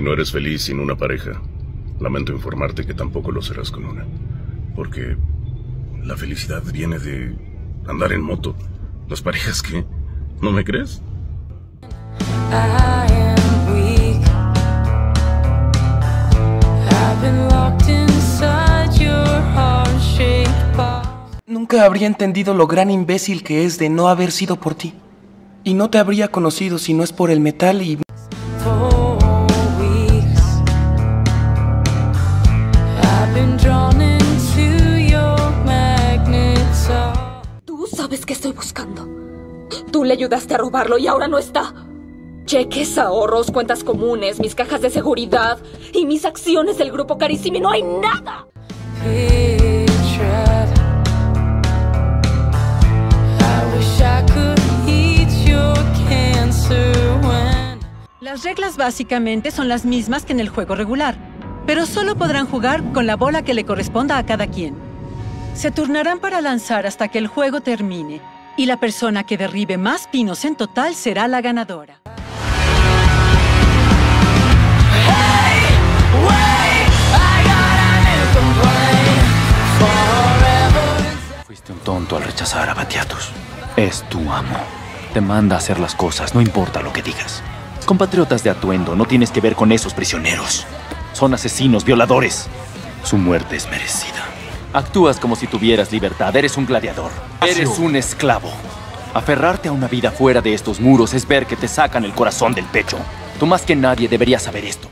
Si no eres feliz sin una pareja, lamento informarte que tampoco lo serás con una. Porque la felicidad viene de andar en moto. ¿Las parejas qué? ¿No me crees? Nunca habría entendido lo gran imbécil que es de no haber sido por ti. Y no te habría conocido si no es por el metal y... sabes qué estoy buscando. Tú le ayudaste a robarlo y ahora no está. Cheques, ahorros, cuentas comunes, mis cajas de seguridad y mis acciones del grupo Carissimi. ¡No hay nada! Las reglas básicamente son las mismas que en el juego regular, pero solo podrán jugar con la bola que le corresponda a cada quien. Se turnarán para lanzar hasta que el juego termine, y la persona que derribe más pinos en total será la ganadora. Fuiste un tonto al rechazar a Batiatus. Es tu amo. Te manda a hacer las cosas, no importa lo que digas. Compatriotas de atuendo, no tienes que ver con esos prisioneros. Son asesinos, violadores. Su muerte es merecida. Actúas como si tuvieras libertad. Eres un gladiador. Eres un esclavo. Aferrarte a una vida fuera de estos muros es ver que te sacan el corazón del pecho. Tú más que nadie deberías saber esto.